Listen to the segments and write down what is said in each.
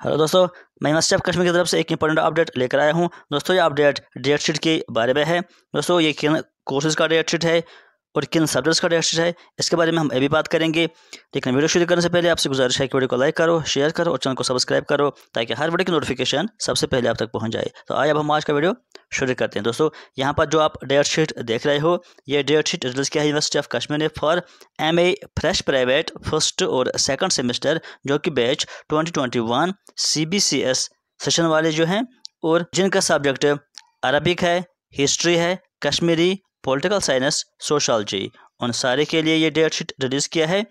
Hello दोस्तों, मैं मस्टअप कश्मीर की तरफ़ से एक इंपॉर्टेंट अपडेट लेकर आया हूँ। दोस्तों, ये अपडेट डेट शीट के बारे में है। दोस्तों, ये कोर्सेज का डेट शीट है? और किन सब्जेक्ट्स का टेस्ट है, इसके बारे में हम अभी बात करेंगे। लेकिन वीडियो शुरू करने से पहले आपसे गुजारिश है कि वीडियो को लाइक करो शेयर करो और चैनल को सब्सक्राइब करो ताकि हर वीडियो की नोटिफिकेशन सबसे पहले आप तक पहुँच जाए। तो आइए, अब हम आज का वीडियो शुरू करते हैं। दोस्तों, यहाँ पर जो आप डेट शीट देख रहे हो, ये डेट शीट रिलीज़ किया है यूनिवर्सिटी ऑफ़ कश्मीर ने for M A fresh private first और सेकेंड सेमेस्टर जो कि batch twenty twenty one session वाले जो हैं और जिनका सब्जेक्ट अरबिक है हिस्ट्री है कश्मीरी पॉलिटिकल साइंस सोशोलॉजी उन सारे के लिए ये डेट शीट रिलीज़ किया है।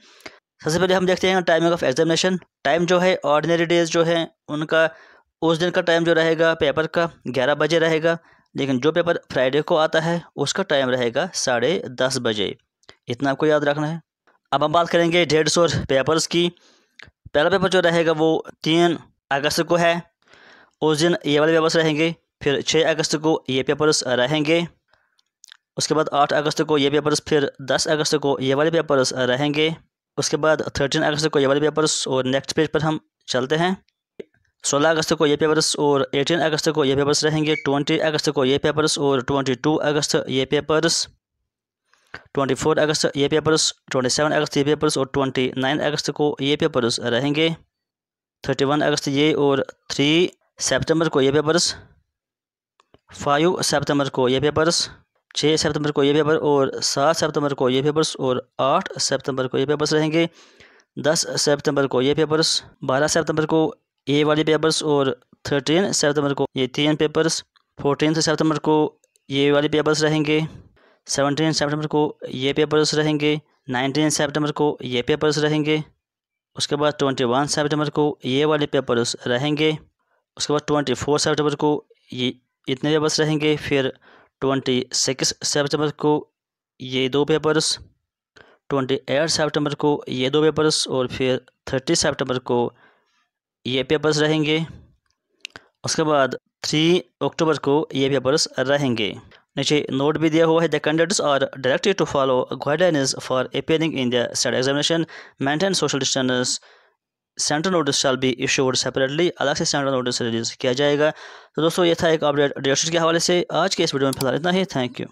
सबसे पहले हम देखते हैं टाइमिंग ऑफ़ एग्जामिनेशन टाइम जो है ऑर्डिनरी डेज़ जो है, उनका, उस दिन का टाइम जो रहेगा पेपर का, ग्यारह बजे रहेगा। लेकिन जो पेपर फ्राइडे को आता है, उसका टाइम रहेगा साढ़े दस बजे। इतना आपको याद रखना है। अब हम बात करेंगे डेढ़ सौ पेपर्स की। पहला पेपर जो रहेगा, वो तीन अगस्त को है। उस दिन ये वाले पेपर्स रहेंगे, फिर छः अगस्त को ये पेपर्स रहेंगे। उसके बाद आठ अगस्त को ये पेपर्स फिर दस अगस्त को ये वाले पेपर्स रहेंगे। उसके बाद थर्टीन अगस्त को ये वाले पेपर्स और नेक्स्ट पेज पर हम चलते हैं। सोलह अगस्त को ये पेपर्स और एटीन अगस्त को ये पेपर्स रहेंगे। ट्वेंटी अगस्त को ये पेपर्स और ट्वेंटी टू अगस्त ये पेपर्स ट्वेंटी फोर अगस्त ये पेपर्स ट्वेंटी सेवन अगस्त ये पेपर्स और ट्वेंटी नाइन अगस्त को ये पेपर्स रहेंगे। थर्टी वन अगस्त ये और थ्री सेप्टेम्बर को ये पेपर्स फाइव सेप्टेम्बर को ये पेपर्स छः सितंबर को ये पेपर और सात सितंबर को ये पेपर्स और आठ सितंबर को ये पेपर्स रहेंगे दस सितंबर को ये पेपर्स बारह सितंबर को ये वाले पेपर्स और थर्टीन सितंबर को ये तीन पेपर्स फोर्टीन सितंबर को ये वाले पेपर्स रहेंगे सेवनटीन सितंबर को ये पेपर्स रहेंगे नाइनटीन सितंबर को ये पेपर्स रहेंगे उसके बाद ट्वेंटी वन सेप्टेम्बर को ये वाले पेपर्स रहेंगे उसके बाद ट्वेंटी फोर सेप्टेम्बर को ये इतने पेपर्स रहेंगे फिर ट्वेंटी सिक्स सेप्टेम्बर को ये दो पेपर्स, ट्वेंटी एट सेप्टेम्बर को ये दो पेपर्स और फिर थर्टी सेप्टेम्बर को ये पेपर्स रहेंगे। उसके बाद थ्री अक्टूबर को ये पेपर्स रहेंगे। नीचे नोट भी दिया हुआ है, the candidates are directed to follow guidelines for appearing in the state examination, maintain social distance central notice shall be issued separately अलग से सेंट्रल नोटिस रिलीज़ किया जाएगा। तो दोस्तों, ये था एक अपडेट डेट के हवाले से। आज के इस वीडियो में फ़िलहाल इतना ही। Thank you